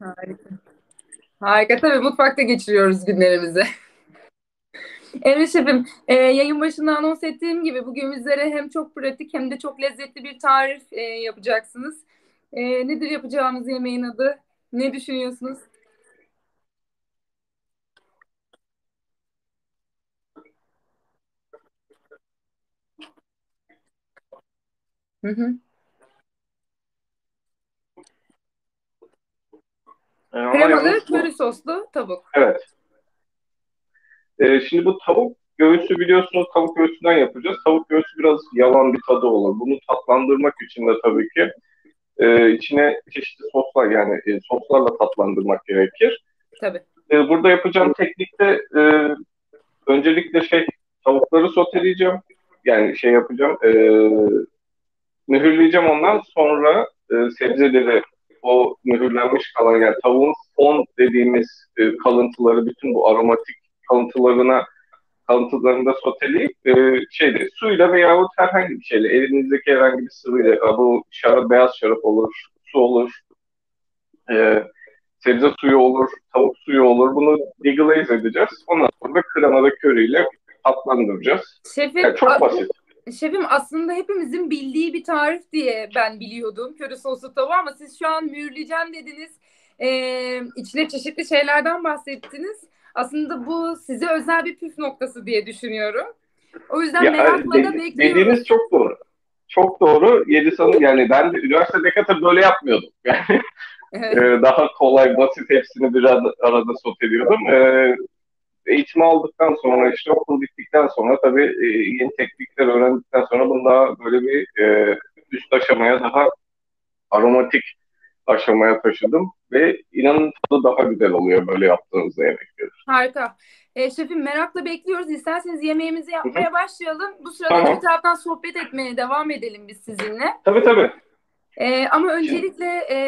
Harika. Harika tabii mutfakta geçiriyoruz günlerimizi. Evet şefim, e, yayın başında anons ettiğim gibi bugün bizlere hem çok pratik hem de çok lezzetli bir tarif e, yapacaksınız. E, nedir yapacağımız yemeğin adı? Ne düşünüyorsunuz? Hı hı. E, Kremalı, amacımız bu. köri soslu tavuk. Evet. E, şimdi bu tavuk göğsü biliyorsunuz tavuk göğsünden yapacağız. Tavuk göğsü biraz yavan bir tadı olur. Bunu tatlandırmak için de tabii ki e, içine çeşitli soslar yani e, soslarla tatlandırmak gerekir. Tabii. E, burada yapacağım teknikte e, öncelikle şey tavukları soteleyeceğim. Yani şey yapacağım. E, mühürleyeceğim ondan sonra e, sebzeleri o mühürlenmiş kalan yani tavuğun fon dediğimiz e, kalıntıları bütün bu aromatik kalıntılarına kalıntılarını da soteleyip e, şeyde suyla veyahut herhangi bir şeyle elinizdeki herhangi bir sıvıyla e, bu şarap beyaz şarap olur, su olur, e, sebze suyu olur, tavuk suyu olur. Bunu deglaze edeceğiz. Ondan sonra da krema ve köriyle tatlandıracağız. Şefim, Yani çok basit. Şefim aslında hepimizin bildiği bir tarif diye ben biliyordum köri soslu tavuğu ama siz şu an mühürleyeceğim dediniz. Ee, içine çeşitli şeylerden bahsettiniz. Aslında bu size özel bir püf noktası diye düşünüyorum. O yüzden Ya, merakla de- da bekliyorum. dediğiniz çok doğru. Çok doğru. Yedi yani ben de üniversitedeyken tabii böyle yapmıyordum. Yani Evet. e, daha kolay, basit hepsini bir arada, arada soteliyordum. E, eğitimi aldıktan sonra işte okul bittikten sonra tabii e, yeni teknikler öğrendikten sonra bunu daha böyle bir e, üst aşamaya daha aromatik aşamaya taşıdım ve inanın tadı daha güzel oluyor böyle yaptığınızda yemekleri. Harika. Ee, şefim merakla bekliyoruz. İsterseniz yemeğimizi yapmaya başlayalım. Bu sırada Tamam. bir taraftan sohbet etmeye devam edelim biz sizinle. Tabii tabii. Ee, ama öncelikle e,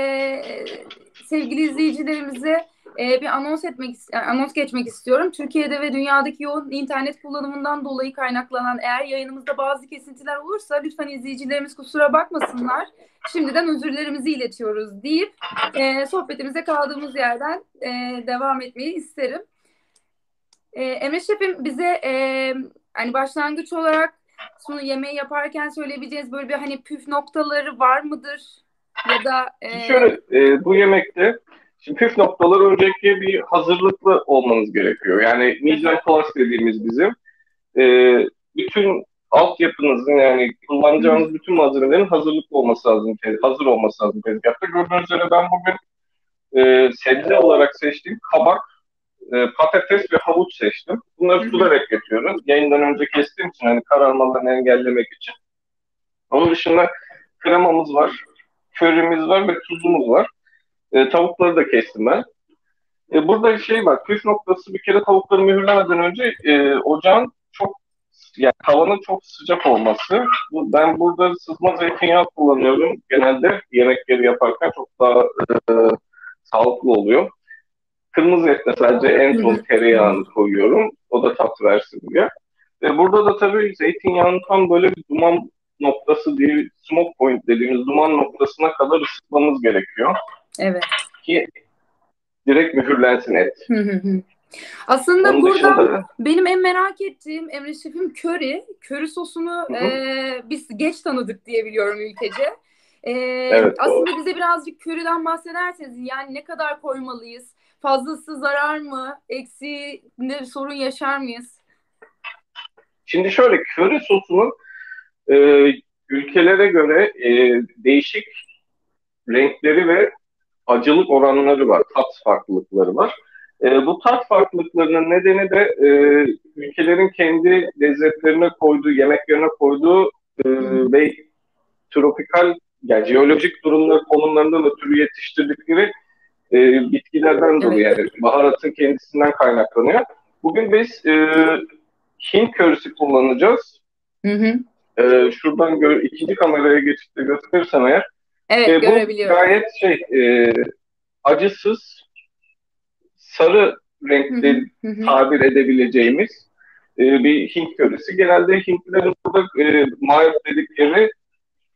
sevgili izleyicilerimize e, bir anons etmek anons geçmek istiyorum. Türkiye'de ve dünyadaki yoğun internet kullanımından dolayı kaynaklanan eğer yayınımızda bazı kesintiler olursa lütfen izleyicilerimiz kusura bakmasınlar. Şimdiden özürlerimizi iletiyoruz deyip e, sohbetimize kaldığımız yerden e, devam etmeyi isterim. E, Emre Şef'im bize e, hani başlangıç olarak sunu yemeği yaparken söyleyebileceğiniz böyle bir hani püf noktaları var mıdır? Ya da e, Şöyle e, bu yemekte şimdi püf noktaları öncelikle bir hazırlıklı olmanız gerekiyor. Yani mise en place dediğimiz bizim e, bütün altyapınızın yani kullanacağınız bütün malzemelerin hazırlıklı olması lazım. Hazır olması lazım tezgahta. Gördüğünüz üzere ben bugün e, sebze olarak seçtiğim kabak, e, patates ve havuç seçtim. Bunları Hı hı. sularak yapıyorum. Yayından önce kestiğim için hani kararmalarını engellemek için. Onun dışında kremamız var, körümüz var ve tuzumuz var. E, tavukları da kestim ben. E, burada şey var, püf noktası bir kere tavukları mühürlemeden önce e, ocağın çok yani tavanın çok sıcak olması. Ben burada sızma zeytinyağı kullanıyorum. Genelde yemekleri yaparken çok daha e, sağlıklı oluyor. Kırmızı etle sadece en son tereyağını koyuyorum. O da tat versin diye. E, burada da tabii zeytinyağının tam böyle bir duman noktası diye smoke point dediğimiz duman noktasına kadar ısıtmamız gerekiyor. Evet. Ki direkt mühürlensin et. Hı hı hı. Aslında Onun burada dışında benim en merak ettiğim Emre Şef'im köri. Köri sosunu Hı hı. e, biz geç tanıdık diye biliyorum ülkece. E, Evet, aslında bize birazcık köriden bahsederseniz yani ne kadar koymalıyız? Fazlası zarar mı? Eksiğinde sorun yaşar mıyız? Şimdi şöyle köri sosunun e, ülkelere göre e, değişik renkleri ve acılık oranları var, tat farklılıkları var. E, bu tat farklılıklarının nedeni de e, ülkelerin kendi lezzetlerine koyduğu, yemeklerine koyduğu e, ve tropikal, yani jeolojik durumlar konumlarından ötürü yetiştirdikleri e, bitkilerden dolayı yani baharatın kendisinden kaynaklanıyor. Bugün biz e, Hint körisi kullanacağız. Hı hı. E, şuradan gör, ikinci kameraya geçip de gösterirsem eğer Evet e, bu görebiliyorum. gayet şey e, acısız sarı renkli tabir edebileceğimiz e, bir Hint körisi. Genelde Hintlilerin burada e, mayop dedikleri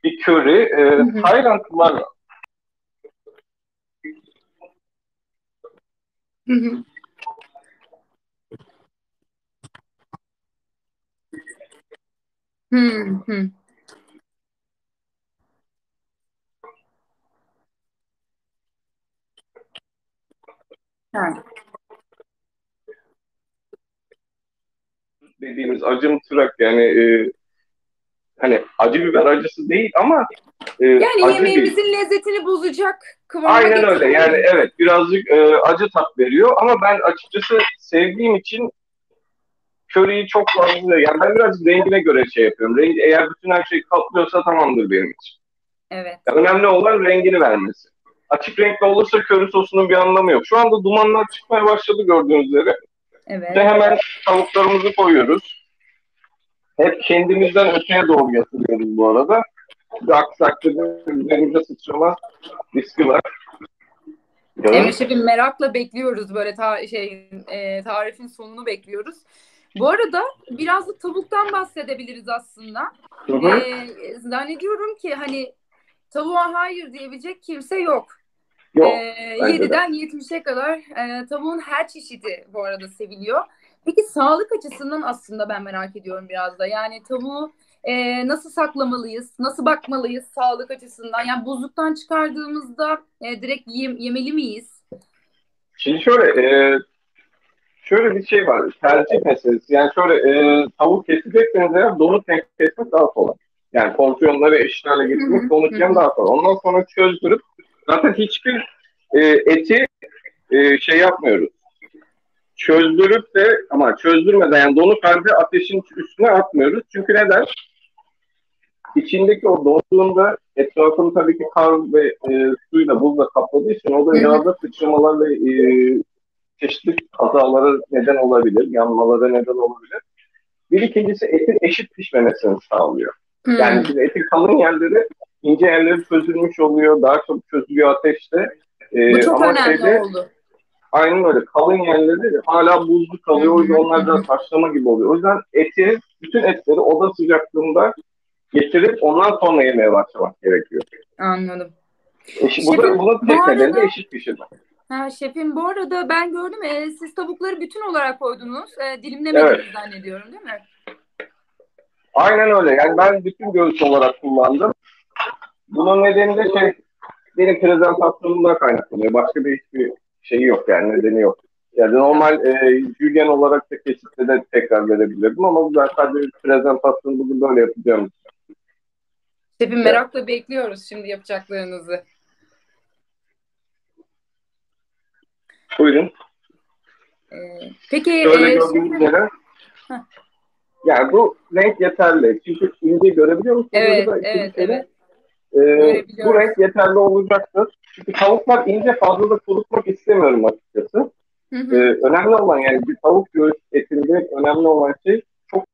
bir köri. E. Taylandlılar Hı hı. Hı hı. Ha. Dediğimiz acımtırak yani e, hani acı biber acısı değil ama e, Yani acı yemeğimizin değil. lezzetini bozacak kıvama Aynen öyle. getiriyor. Yani evet birazcık e, acı tat veriyor ama ben açıkçası sevdiğim için köriyi çok fazla yani ben biraz rengine göre şey yapıyorum. Rengi, eğer bütün her şeyi kaplıyorsa tamamdır benim için. Evet. Yani önemli olan rengini vermesi. Açık renkli olursa köri sosunun bir anlamı yok. Şu anda dumanlar çıkmaya başladı gördüğünüz üzere. Evet. Ve hemen tavuklarımızı koyuyoruz. Hep kendimizden öteye doğru yatırıyoruz bu arada. Takdirde üzerimize sıçrama riski var. Emre Canım. Şef'im merakla bekliyoruz böyle ta şey e, tarifin sonunu bekliyoruz. Bu arada biraz da tavuktan bahsedebiliriz aslında. Hı hı. E, zannediyorum ki hani tavuğa hayır diyebilecek kimse yok. Yok. E, bence de. 7'den 70'e kadar e, tavuğun her çeşidi bu arada seviliyor. Peki sağlık açısından aslında ben merak ediyorum biraz da. Yani tavuğu e, nasıl saklamalıyız? Nasıl bakmalıyız sağlık açısından? Yani buzluktan çıkardığımızda e, direkt yem- yemeli miyiz? Şimdi şöyle e, şöyle bir şey var. Tercih meselesi. Yani şöyle e, tavuk kesecekseniz eğer donuk kesmek daha kolay. Yani porsiyonları eşit hale Hı getirmek hı. daha kolay. Ondan sonra çözdürüp zaten hiçbir e, eti e, şey yapmıyoruz. Çözdürüp de ama çözdürmeden yani donuk halde ateşin üstüne atmıyoruz. Çünkü neden? İçindeki o donduğunda etrafını tabii ki kar ve e, suyla buzla kapladığı için o da yağda sıçramalarla e, çeşitli kazalara neden olabilir, yanmalara neden olabilir. Bir ikincisi etin eşit pişmemesini sağlıyor. Yani Hmm. biz etin kalın yerleri, ince yerleri çözülmüş oluyor, daha çok çözülüyor ateşte. Bu E, çok ama önemli şeyde oldu. Aynen öyle kalın yerleri hala buzlu kalıyor. O yüzden onlar biraz hı. haşlama gibi oluyor. O yüzden eti, bütün etleri oda sıcaklığında getirip ondan sonra yemeye başlamak gerekiyor. Anladım. Eşit, bu da, bu da bu tek nedeni arada eşit pişirme. ha, şefim bu arada ben gördüm e, siz tavukları bütün olarak koydunuz. E, dilimlemediniz Evet. zannediyorum değil mi? Aynen öyle. Yani ben bütün göğüs olarak kullandım. Bunun nedeni de şey, benim prezentasyonumdan kaynaklanıyor. Başka bir hiçbir şeyi yok yani nedeni yok. Yani normal e, jülyen olarak da kesitte de tekrar verebilirdim ama ben sadece prezentasyonu bugün böyle yapacağım. Şefim Evet. merakla bekliyoruz şimdi yapacaklarınızı. Buyurun. E, peki Şöyle e, gördüğünüz şefim üzere Heh. yani bu renk yeterli. Çünkü ince görebiliyor musunuz evet evet evet Ee, bu renk yeterli olacaktır. Çünkü tavuklar ince fazla da kurutmak istemiyorum açıkçası. Hı Ee, hı. önemli olan yani bir tavuk göğüs etinde önemli olan şey çok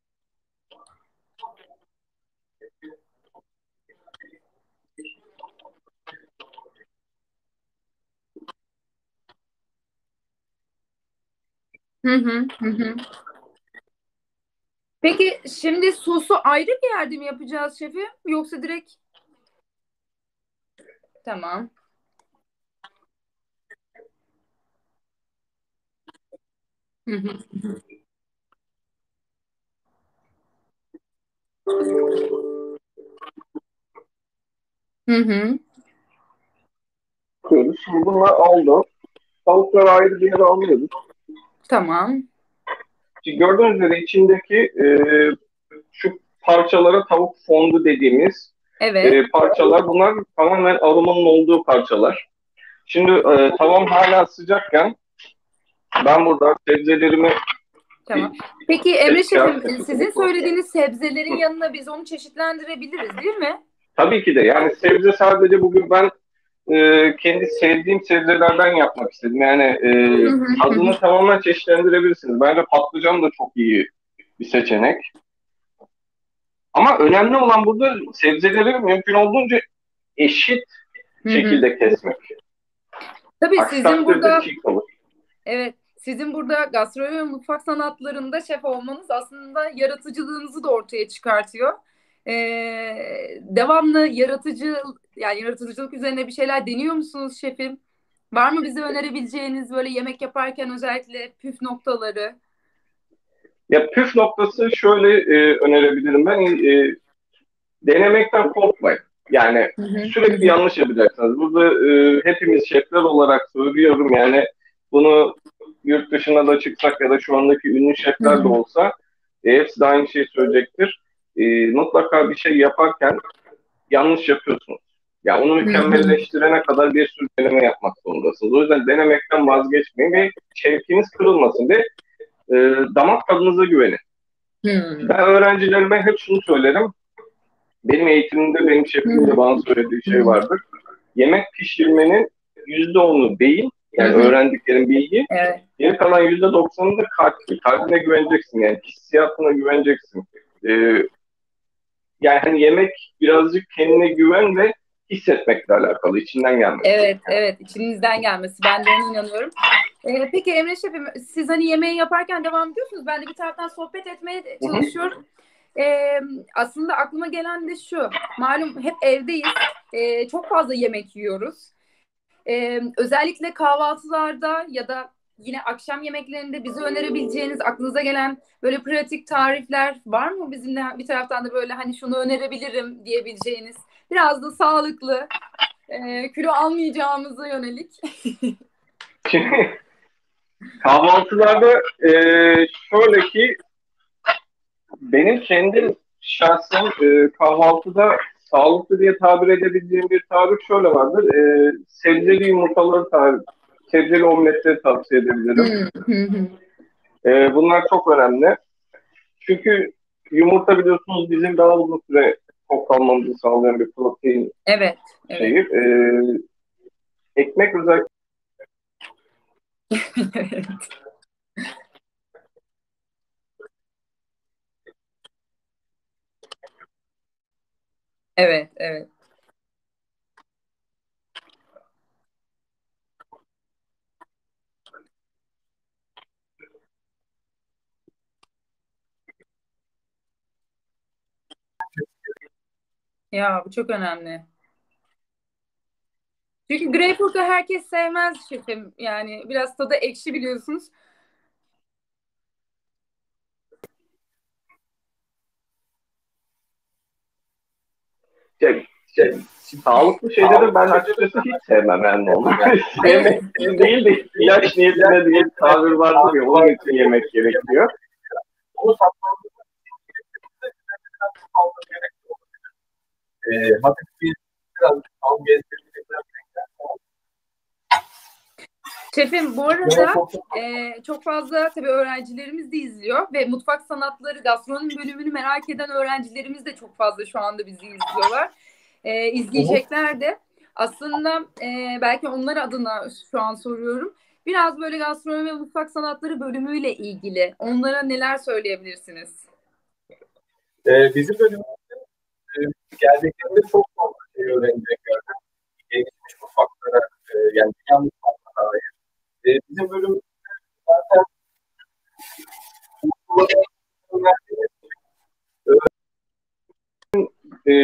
Hı hı, hı hı. Peki şimdi sosu ayrı bir yerde mi yapacağız şefim? Yoksa direkt tamam. Hı hı. Hı hı. Şimdi bunlar oldu. Tavukları ayrı bir yere alıyoruz. Tamam. Şimdi gördüğünüz üzere içindeki e, şu parçalara tavuk fondu dediğimiz Evet. e, parçalar bunlar tamamen aromanın olduğu parçalar. Şimdi e, tavam hala sıcakken ben burada sebzelerimi Tamam. Peki Emre şefim sizin söylediğiniz sebzelerin yanına biz onu çeşitlendirebiliriz değil mi? Tabii ki de yani sebze sadece bugün ben e, kendi sevdiğim sebzelerden yapmak istedim. Yani e, tadını tamamen çeşitlendirebilirsiniz. Bence patlıcan da çok iyi bir seçenek. Ama önemli olan burada sebzeleri mümkün olduğunca eşit Hı hı. şekilde kesmek. Tabii Aksi sizin burada evet sizin burada gastronomi ve mutfak sanatlarında şef olmanız aslında yaratıcılığınızı da ortaya çıkartıyor. Ee, devamlı yaratıcı yani yaratıcılık üzerine bir şeyler deniyor musunuz şefim? Var mı bize önerebileceğiniz böyle yemek yaparken özellikle püf noktaları? Ya püf noktası şöyle e, önerebilirim ben. E, denemekten korkmayın. Yani hı hı. sürekli yanlış yapacaksınız. Burada e, hepimiz şefler olarak söylüyorum yani bunu yurt dışına da çıksak ya da şu andaki ünlü şefler hı hı. de olsa e, hepsi de aynı şeyi söyleyecektir. E, mutlaka bir şey yaparken yanlış yapıyorsunuz. Ya yani onu mükemmelleştirene kadar bir sürü deneme yapmak zorundasınız. O yüzden denemekten vazgeçmeyin ve şevkiniz kırılmasın ve e, damak tadınıza güvenin. Hmm. Ben öğrencilerime hep şunu söylerim. Benim eğitimimde, benim şefimin de bana söylediği şey vardır. Yemek pişirmenin yüzde onu beyin, yani Hı-hı. öğrendiklerin bilgi. Evet. Geri kalan yüzde doksanı da kalp. Kalbine güveneceksin yani. Hissiyatına güveneceksin. Ee, yani hani yemek birazcık kendine güven ve hissetmekle alakalı, içinden gelmesi. Evet, evet, içinizden gelmesi. Ben de ona inanıyorum. Ee, peki Emre Şef'im, siz hani yemeği yaparken devam ediyorsunuz. Ben de bir taraftan sohbet etmeye çalışıyorum. Ee, aslında aklıma gelen de şu. Malum hep evdeyiz. Ee, çok fazla yemek yiyoruz. Ee, özellikle kahvaltılarda ya da yine akşam yemeklerinde bize önerebileceğiniz aklınıza gelen böyle pratik tarifler var mı bizimle bir taraftan da böyle hani şunu önerebilirim diyebileceğiniz biraz da sağlıklı e, kilo almayacağımıza yönelik. Kahvaltılarda e, şöyle ki benim kendi şahsen e, kahvaltıda sağlıklı diye tabir edebildiğim bir tabir şöyle vardır. E, sebzeli yumurtaları tabir, sebzeli omletleri tavsiye edebilirim. e, bunlar çok önemli. Çünkü yumurta biliyorsunuz bizim daha uzun süre tok kalmamızı sağlayan bir protein evet, şeyi. Evet. E, ekmek özellikle evet. Evet. Ya bu çok önemli. Çünkü greyfurt'u herkes sevmez şefim. Yani biraz tadı ekşi biliyorsunuz. şey, şey sağlıklı şeyleri ben açıkçası hiç sevmem yani onu. Yemek değil de ilaç niyetine diye bir tabir vardır ya onun için yemek gerekiyor. Onu ee, hafif bir biraz Şefim bu arada e, çok fazla tabii öğrencilerimiz de izliyor ve mutfak sanatları gastronomi bölümünü merak eden öğrencilerimiz de çok fazla şu anda bizi izliyorlar. E, izleyecekler de. Aslında e, belki onlar adına şu an soruyorum. Biraz böyle gastronomi ve mutfak sanatları bölümüyle ilgili onlara neler söyleyebilirsiniz? Ee, bizim bölümümüzde e, geldiklerinde çok fazla şey öğrenecekler. Gelişmiş mutfaklara, e, yani dünya mutfaklara dair e, bizim bölüm zaten e,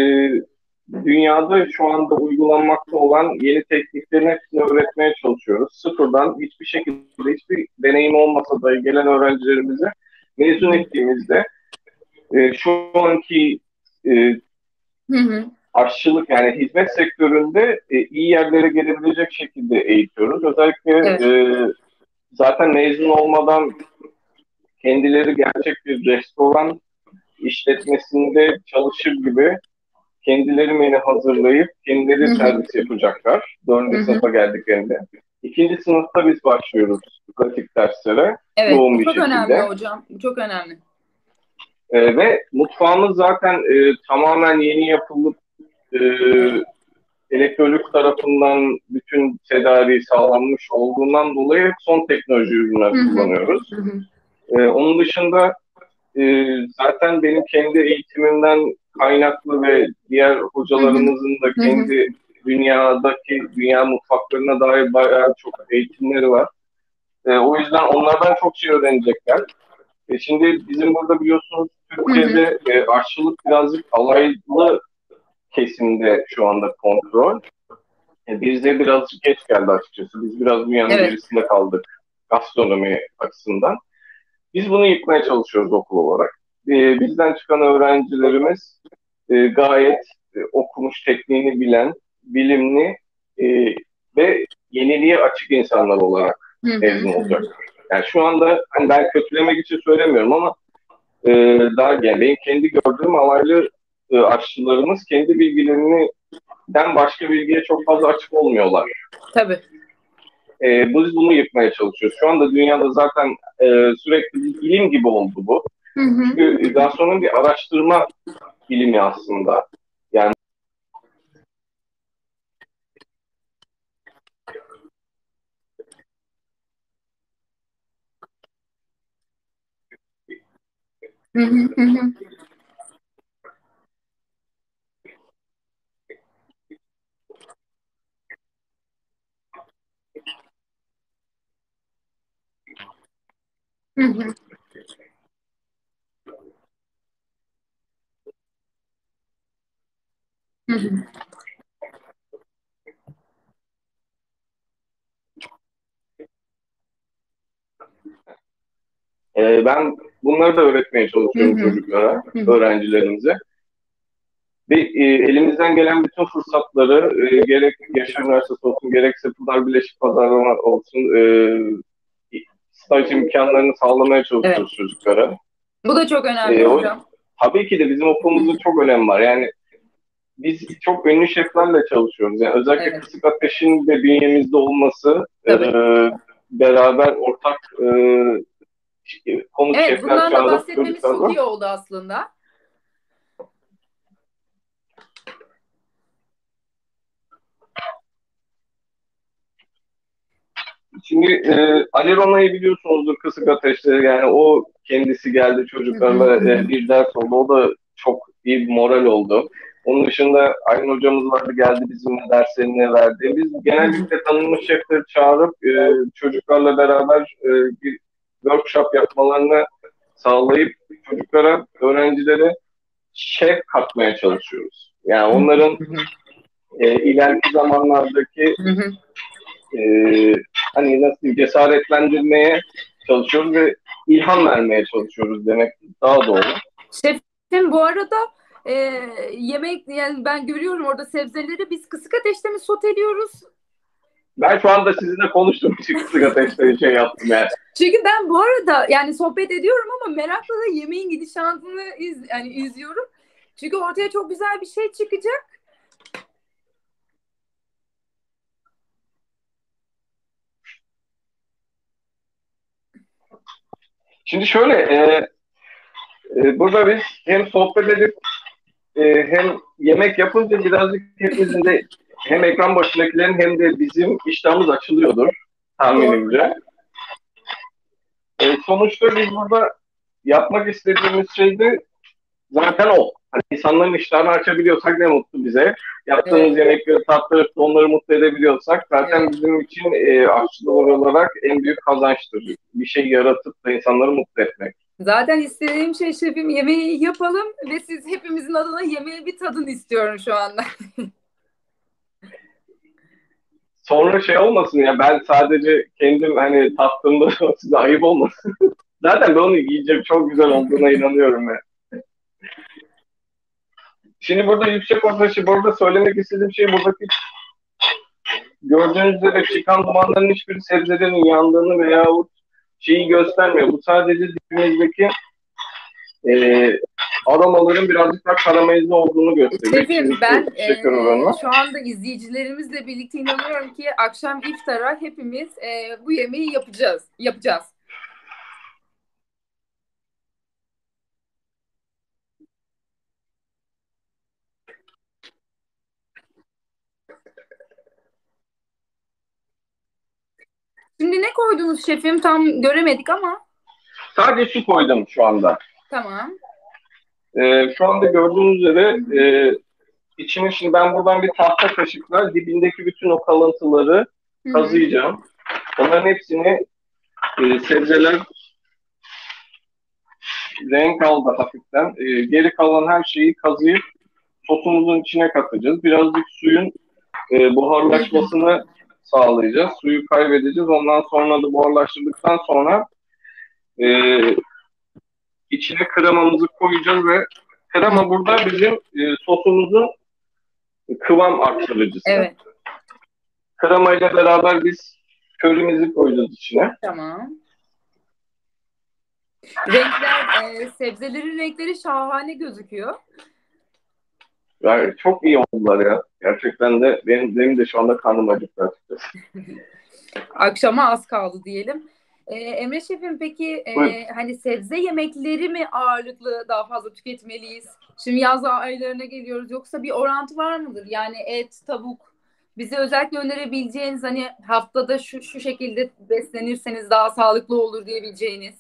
dünyada şu anda uygulanmakta olan yeni tekniklerin hepsini öğretmeye çalışıyoruz. Sıfırdan hiçbir şekilde hiçbir deneyim olmasa da gelen öğrencilerimize mezun ettiğimizde e, şu anki e, hı hı. aşçılık yani hizmet sektöründe e, iyi yerlere gelebilecek şekilde eğitiyoruz. Özellikle evet. e, zaten mezun olmadan kendileri gerçek bir restoran işletmesinde çalışır gibi kendileri menü hazırlayıp kendileri servis yapacaklar. Dördüncü sınıfa geldiklerinde. İkinci sınıfta biz başlıyoruz pratik derslere. Evet, yoğun bir çok şekilde. önemli hocam. Çok önemli. Ee, ve mutfağımız zaten e, tamamen yeni yapılıp e, elektronik tarafından bütün tedariği sağlanmış olduğundan dolayı son teknoloji ürünler kullanıyoruz. Hı hı. Ee, onun dışında e, zaten benim kendi eğitimimden kaynaklı ve diğer hocalarımızın da kendi dünyadaki dünya mutfaklarına dair bayağı çok eğitimleri var. E, o yüzden onlardan çok şey öğrenecekler. E, şimdi bizim burada biliyorsunuz Türkiye'de. E, aşçılık birazcık alaylı kesimde şu anda kontrol. e, bizde biraz geç geldi açıkçası. Biz biraz dünyanın evet. gerisinde kaldık gastronomi açısından. Biz bunu yıkmaya çalışıyoruz okul olarak. E, bizden çıkan öğrencilerimiz e, gayet e, okumuş, tekniğini bilen, bilimli e, ve yeniliğe açık insanlar olarak mezun olacak. Yani şu anda hani ben kötülemek için söylemiyorum ama e, daha yani benim kendi gördüğüm alaylı e, aşçılarımız kendi bilgilerinden başka bilgiye çok fazla açık olmuyorlar. Tabii. E, biz bunu yıkmaya çalışıyoruz. Şu anda dünyada zaten e, sürekli bir ilim gibi oldu bu. Hı hı. Çünkü daha sonra bir araştırma bilimi aslında. Yani Hı hı hı. Hı hı. Hı hı. Ee, ben bunları da öğretmeye çalışıyorum hı hı. çocuklara, hı hı. öğrencilerimize. Ve e, elimizden gelen bütün fırsatları e, gerek Yaşar Üniversitesi olsun, gerekse Pınar Birleşik Pazarlama olsun e, staj imkanlarını sağlamaya çalışıyoruz evet. çocuklara. Bu da çok önemli ee, hocam. O, tabii ki de bizim okulumuzda çok önem var. Yani biz çok ünlü şeflerle çalışıyoruz. Yani özellikle evet. kısık ateşin de bünyemizde olması e, beraber ortak e, konuk evet, şefler çağırıp Evet, bahsetmemiz çok iyi oldu aslında. Şimdi e, Ali Roma'yı biliyorsunuzdur kısık ateşte yani o kendisi geldi çocuklarla e, bir ders oldu. O da çok iyi bir moral oldu. Onun dışında Aylin hocamız vardı geldi bizimle derslerini verdi. Biz genellikle tanınmış şefleri çağırıp e, çocuklarla beraber e, bir workshop yapmalarını sağlayıp çocuklara, öğrencilere şef katmaya çalışıyoruz. Yani onların e, ileriki zamanlardaki e, hani nasıl cesaretlendirmeye çalışıyoruz ve ilham vermeye çalışıyoruz demek daha doğru. Şefim bu arada e, yemek yani ben görüyorum orada sebzeleri biz kısık ateşte mi soteliyoruz? Ben şu anda sizinle konuştuğum için kısık ateşte şey yaptım yani. Çünkü ben bu arada yani sohbet ediyorum ama merakla da yemeğin gidişatını iz, yani izliyorum. Çünkü ortaya çok güzel bir şey çıkacak. Şimdi şöyle, e, e, burada biz hem sohbet edip e, hem yemek yapınca birazcık hepimizin de hem ekran başındakilerin hem de bizim iştahımız açılıyordur tahminimce. E, sonuçta biz burada yapmak istediğimiz şey de zaten o. Hani insanların iştahını açabiliyorsak ne mutlu bize. Yaptığımız evet. yemekleri tattırıp onları mutlu edebiliyorsak zaten evet. bizim için e, aşçılar olarak en büyük kazançtır. Bir şey yaratıp da insanları mutlu etmek. Zaten istediğim şey şefim yemeği yapalım ve siz hepimizin adına yemeği bir tadın istiyorum şu anda. Sonra şey olmasın ya ben sadece kendim hani tattığımda size ayıp olmasın. Zaten ben onu yiyeceğim çok güzel olduğuna inanıyorum ya. Şimdi burada yüksek ortaşı, burada söylemek istediğim şey buradaki gördüğünüz üzere çıkan dumanların hiçbir sebzelerin yandığını veyahut şeyi göstermiyor. Bu sadece dibimizdeki e, aromaların birazcık daha karamelize olduğunu gösteriyor. Şefim ben e, şu anda izleyicilerimizle birlikte inanıyorum ki akşam iftara hepimiz e, bu yemeği yapacağız. Yapacağız. Şimdi ne koydunuz şefim? Tam göremedik ama. Sadece su koydum şu anda. Tamam. Ee, şu anda gördüğünüz üzere e, içine şimdi ben buradan bir tahta kaşıkla dibindeki bütün o kalıntıları Hı-hı. kazıyacağım. Onların hepsini e, sebzeler renk aldı hafiften. E, geri kalan her şeyi kazıyıp sosumuzun içine katacağız. Birazcık suyun e, buharlaşmasını sağlayacağız. Suyu kaybedeceğiz. Ondan sonra da buharlaştırdıktan sonra e, içine kremamızı koyacağız ve krema burada bizim e, sosumuzun kıvam arttırıcısı. Evet. Krema ile beraber biz körümüzü koyacağız içine. Tamam. Renkler, e, sebzelerin renkleri şahane gözüküyor. Yani çok iyi oldular ya. Gerçekten de benim, benim de şu anda karnım acıktı açıkçası. Akşama az kaldı diyelim. Ee, Emre Şef'im peki e, hani sebze yemekleri mi ağırlıklı daha fazla tüketmeliyiz? Şimdi yaz aylarına geliyoruz yoksa bir orantı var mıdır? Yani et, tavuk bize özellikle önerebileceğiniz hani haftada şu şu şekilde beslenirseniz daha sağlıklı olur diyebileceğiniz.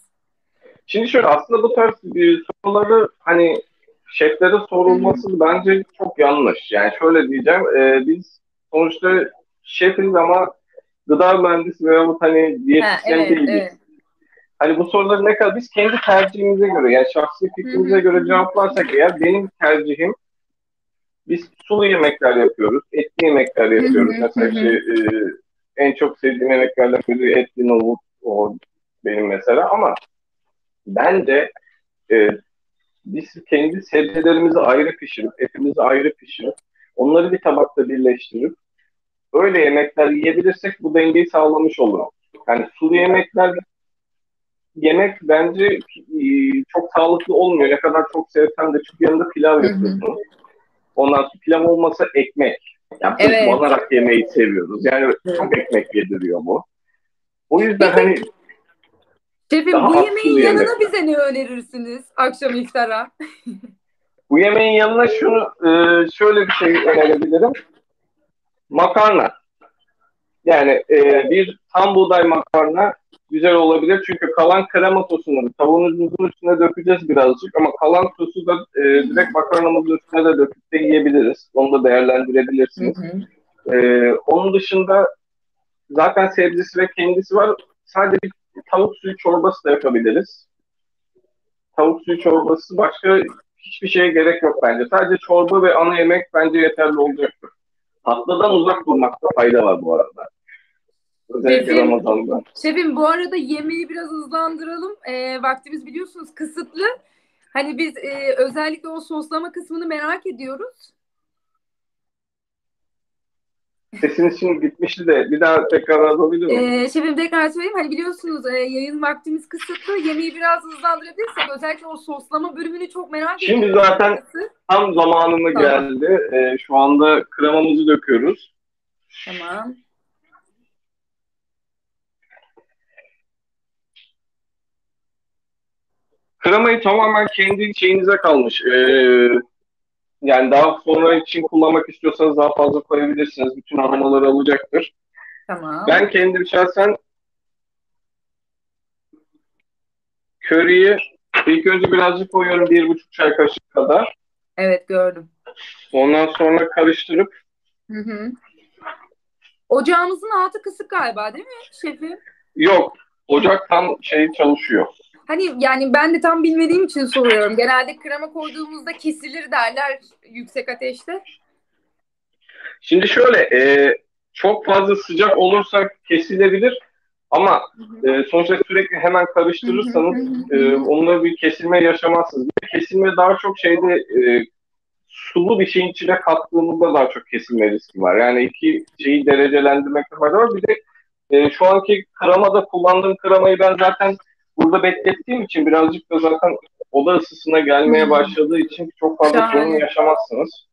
Şimdi şöyle aslında bu tarz e, soruları hani şeflere sorulması Hı-hı. bence çok yanlış. Yani şöyle diyeceğim e, biz sonuçta şefiz ama gıda mühendisi veya hani diyetisyen evet, değiliz. Evet. Hani bu soruları ne kadar biz kendi tercihimize göre yani şahsi fikrimize göre cevaplarsak eğer benim tercihim biz sulu yemekler yapıyoruz, etli yemekler yapıyoruz. mesela şey, e, en çok sevdiğim yemeklerden biri etli nohut o benim mesela ama bence e, biz kendi sebzelerimizi ayrı pişirip, etimizi ayrı pişirip, onları bir tabakta birleştirip öyle yemekler yiyebilirsek bu dengeyi sağlamış olurum. Yani sulu yemekler yemek bence e, çok sağlıklı olmuyor. Ne kadar çok sevsem de çünkü yanında pilav yapıyorsunuz. Ondan sonra pilav olmasa ekmek. Yani evet. banarak yemeği seviyoruz. Yani evet. çok ekmek yediriyor bu. O yüzden hani Şefim bu yemeğin yanına yemek. bize ne önerirsiniz akşam iftara? bu yemeğin yanına şunu e, şöyle bir şey önerebilirim. Makarna. Yani e, bir tam buğday makarna güzel olabilir. Çünkü kalan krema sosunu tavuğunuzun üstüne dökeceğiz birazcık ama kalan sosu da e, direkt makarnamızın üstüne de döküp de yiyebiliriz. Onu da değerlendirebilirsiniz. Hı hı. E, onun dışında zaten sebzesi ve kendisi var. Sadece tavuk suyu çorbası da yapabiliriz. Tavuk suyu çorbası başka hiçbir şeye gerek yok bence. Sadece çorba ve ana yemek bence yeterli olacaktır. Tatlıdan uzak durmakta fayda var bu arada. Özellikle şefim, Ramazan'da. Şefim bu arada yemeği biraz hızlandıralım. E, vaktimiz biliyorsunuz kısıtlı. Hani biz e, özellikle o soslama kısmını merak ediyoruz. Sesiniz şimdi gitmişti de bir daha tekrar alabilir miyim? Ee, şefim tekrar söyleyeyim. Hani biliyorsunuz e, yayın vaktimiz kısıtlı. Yemeği biraz hızlandırabilirsek özellikle o soslama bölümünü çok merak ediyorum. Şimdi zaten tam zamanında tamam. geldi. E, şu anda kremamızı döküyoruz. Tamam. Kremayı tamamen kendi şeyinize kalmış. Ee, yani daha sonra için kullanmak istiyorsanız daha fazla koyabilirsiniz. Bütün aromaları alacaktır. Tamam. Ben kendim şahsen köriyi ilk önce birazcık koyuyorum. Bir buçuk çay kaşığı kadar. Evet gördüm. Ondan sonra karıştırıp hı hı. Ocağımızın altı kısık galiba değil mi şefim? Yok. Ocak tam şey çalışıyor. Hani yani ben de tam bilmediğim için soruyorum. Genelde krema koyduğumuzda kesilir derler yüksek ateşte. Şimdi şöyle e, çok fazla sıcak olursa kesilebilir ama e, sonuçta sürekli hemen karıştırırsanız e, onunla bir kesilme yaşamazsınız. Bir kesilme daha çok şeyde e, sulu bir şeyin içine kattığımızda daha çok kesilme riski var. Yani iki şeyi derecelendirmekte fayda var. Bir de e, şu anki kremada kullandığım kremayı ben zaten burada beklettiğim için birazcık da zaten oda ısısına gelmeye başladığı için çok fazla sorun yaşamazsınız.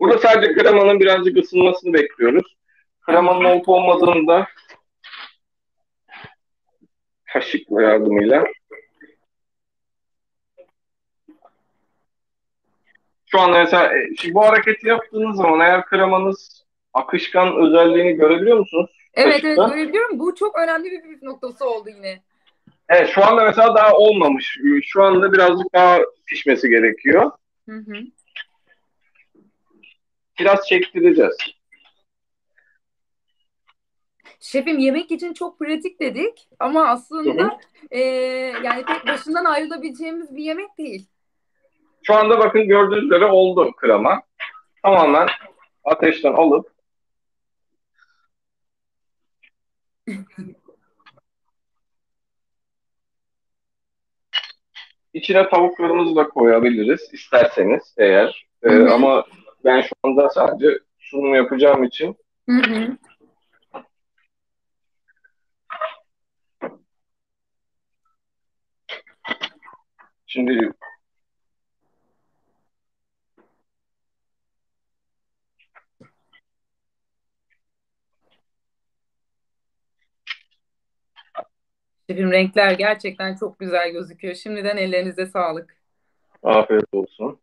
Burada sadece kremanın birazcık ısınmasını bekliyoruz. Kremanın olup olmadığını da kaşıkla yardımıyla şu anda mesela e, şimdi bu hareketi yaptığınız zaman eğer kremanız akışkan özelliğini görebiliyor musunuz? Evet evet görebiliyorum. Bu çok önemli bir püf noktası oldu yine. Evet şu anda mesela daha olmamış. Şu anda birazcık daha pişmesi gerekiyor. Hı hı. Biraz çektireceğiz. Şefim yemek için çok pratik dedik ama aslında hı hı. E, yani pek başından ayrılabileceğimiz bir yemek değil. Şu anda bakın gördüğünüz üzere oldu krema. Tamamen ateşten alıp İçine tavuklarımızı da koyabiliriz isterseniz eğer. Ee, ama ben şu anda sadece sunum yapacağım için Hı hı. şimdi Şefim renkler gerçekten çok güzel gözüküyor. Şimdiden ellerinize sağlık. afiyet olsun.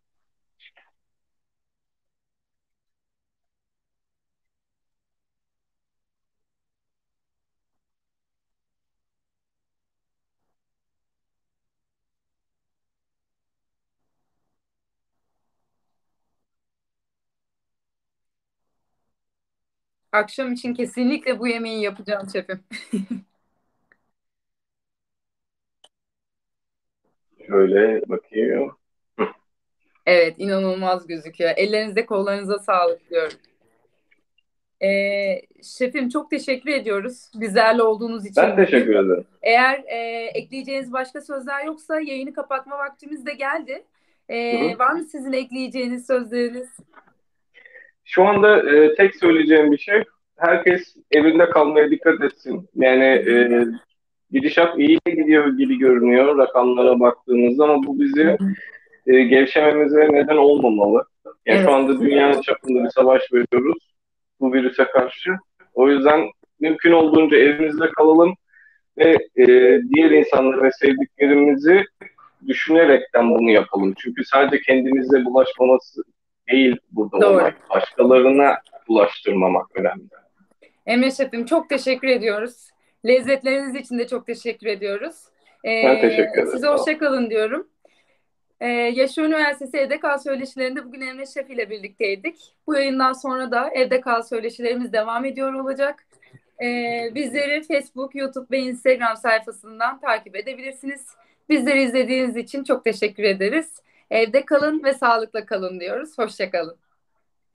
Akşam için kesinlikle bu yemeği yapacağım şefim. Şöyle bakayım. Evet, inanılmaz gözüküyor. Ellerinize, kollarınıza sağlık diyorum. Ee, şefim çok teşekkür ediyoruz bizlerle olduğunuz için. Ben teşekkür ederim. Eğer e, ekleyeceğiniz başka sözler yoksa yayını kapatma vaktimiz de geldi. Ee, Hı hı. var mı sizin ekleyeceğiniz sözleriniz? Şu anda e, tek söyleyeceğim bir şey, herkes evinde kalmaya dikkat etsin. Yani e, gidişat iyi gidiyor gibi görünüyor rakamlara baktığımızda ama bu bizi e, gevşememize neden olmamalı. Yani Evet. şu anda dünya çapında bir savaş veriyoruz bu virüse karşı. O yüzden mümkün olduğunca evimizde kalalım ve e, diğer insanları ve sevdiklerimizi düşünerekten bunu yapalım. Çünkü sadece kendimize bulaşmaması değil burada Doğru. olmak. Başkalarına bulaştırmamak önemli. Emre Şefim çok teşekkür ediyoruz. Lezzetleriniz için de çok teşekkür ediyoruz. Ee, Ben teşekkür ederim. Size hoşça kalın diyorum. Ee, Yaşar Üniversitesi Evde Kal Söyleşilerinde bugün Emre Şef ile birlikteydik. Bu yayından sonra da Evde Kal Söyleşilerimiz devam ediyor olacak. Ee, bizleri Facebook, YouTube ve Instagram sayfasından takip edebilirsiniz. Bizleri izlediğiniz için çok teşekkür ederiz. Evde kalın ve sağlıkla kalın diyoruz. Hoşça kalın.